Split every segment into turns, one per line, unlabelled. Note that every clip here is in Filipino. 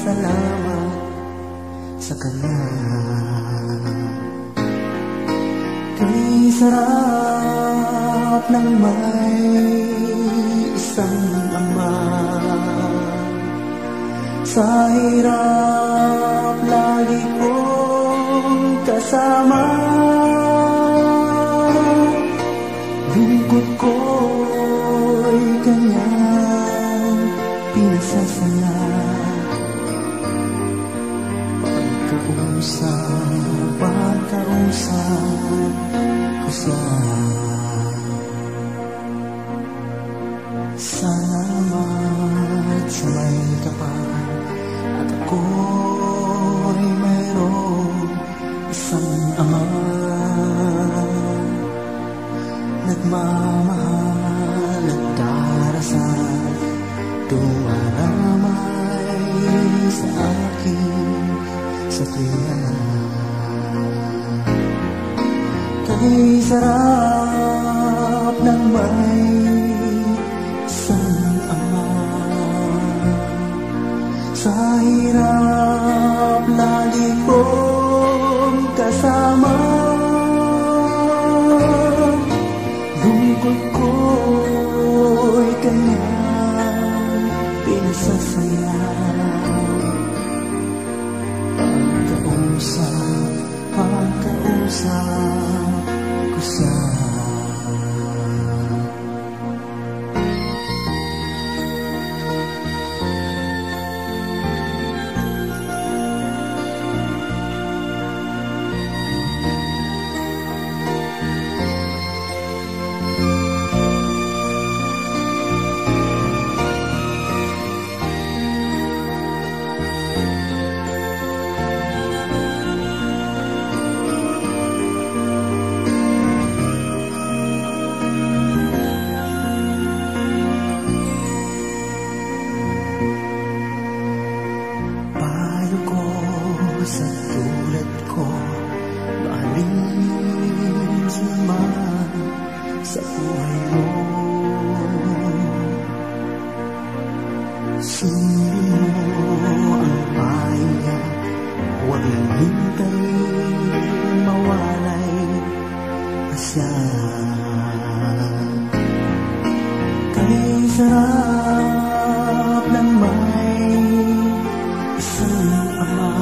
isa lamang sa kanya. Kay sarap ng may isang ama. Sa hirap lagi kong kasama. Salamat sa may kapal At ako ay mayroong isang ama Nagmamahal at darasal Tumaramay sa akin sa May sarap ng may sang ama. Sa hirap lagi kong kasama Lungkot ko'y kanya pinasasaya. Pagkausap, pagkausap 下想。Sino mo ang payo niya? Huwag asa Kay sarap ng may isang ama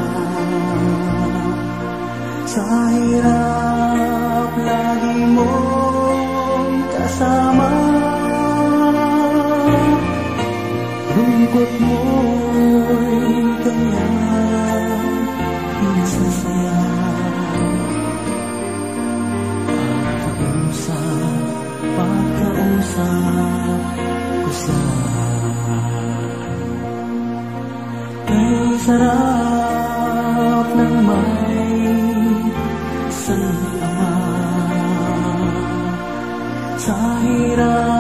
Sa hirap lagi mong kasama lungkot mo'y tanga Nagsasaya Pag-usap, pagkausap Usap Ang sarap ng may Salita Sa hirap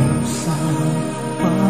Ang sa pag